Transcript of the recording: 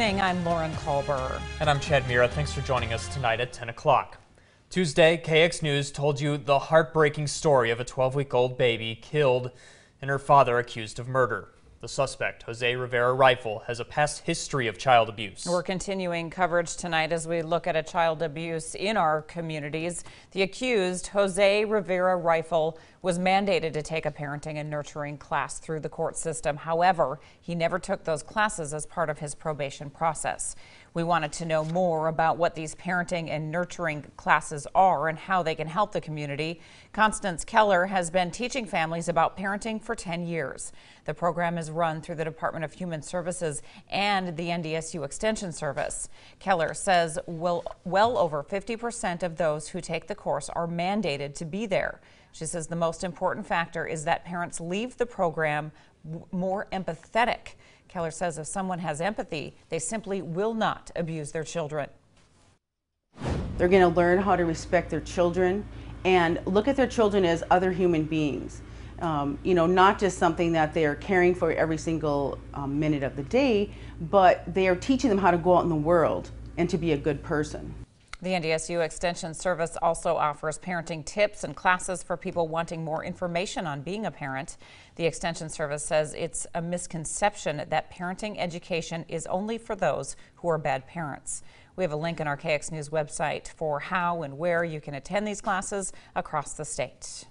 I'm Lauren Colber. And I'm Chad Mira. Thanks for joining us tonight at 10 o'clock. Tuesday, KX News told you the heartbreaking story of a 12 week old baby killed and her father accused of murder. The suspect, Jose Rivera Rifle, has a past history of child abuse. We're continuing coverage tonight as we look at a child abuse in our communities. The accused, Jose Rivera Rifle, was mandated to take a parenting and nurturing class through the court system. However, he never took those classes as part of his probation process. We wanted to know more about what these parenting and nurturing classes are and how they can help the community. Constance Keller has been teaching families about parenting for 10 years. The program is run through the Department of Human Services and the NDSU Extension Service. Keller says well, well over 50% of those who take the course are mandated to be there. She says the most important factor is that parents leave the program more empathetic. Keller says if someone has empathy, they simply will not abuse their children. They're going to learn how to respect their children and look at their children as other human beings. Um, you know, not just something that they are caring for every single um, minute of the day, but they are teaching them how to go out in the world and to be a good person. The NDSU Extension Service also offers parenting tips and classes for people wanting more information on being a parent. The Extension Service says it's a misconception that parenting education is only for those who are bad parents. We have a link on our KX News website for how and where you can attend these classes across the state.